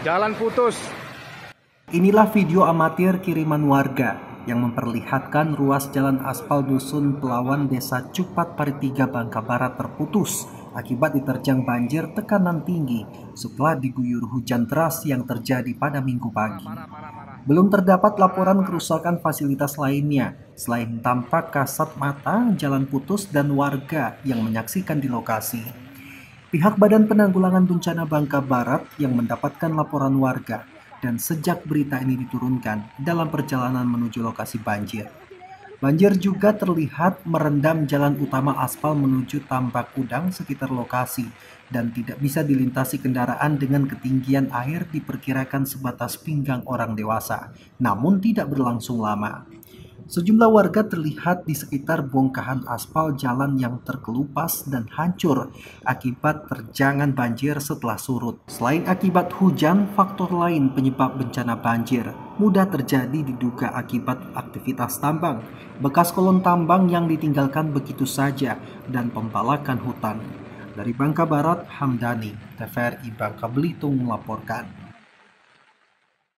Jalan putus. Inilah video amatir kiriman warga yang memperlihatkan ruas jalan aspal dusun Pelawan Desa Cupat Paritiga Bangka Barat terputus akibat diterjang banjir tekanan tinggi setelah diguyur hujan deras yang terjadi pada minggu pagi. Belum terdapat laporan kerusakan fasilitas lainnya selain tampak kasat mata, jalan putus, dan warga yang menyaksikan di lokasi. Pihak Badan Penanggulangan Bencana Bangka Barat yang mendapatkan laporan warga dan sejak berita ini diturunkan dalam perjalanan menuju lokasi banjir. Banjir juga terlihat merendam jalan utama aspal menuju Tambak Udang sekitar lokasi dan tidak bisa dilintasi kendaraan dengan ketinggian air diperkirakan sebatas pinggang orang dewasa, namun tidak berlangsung lama. Sejumlah warga terlihat di sekitar bongkahan aspal jalan yang terkelupas dan hancur akibat terjangan banjir setelah surut. Selain akibat hujan, faktor lain penyebab bencana banjir mudah terjadi diduga akibat aktivitas tambang, bekas kolon tambang yang ditinggalkan begitu saja, dan pembalakan hutan. Dari Bangka Barat, Hamdani, TVRI Bangka Belitung melaporkan.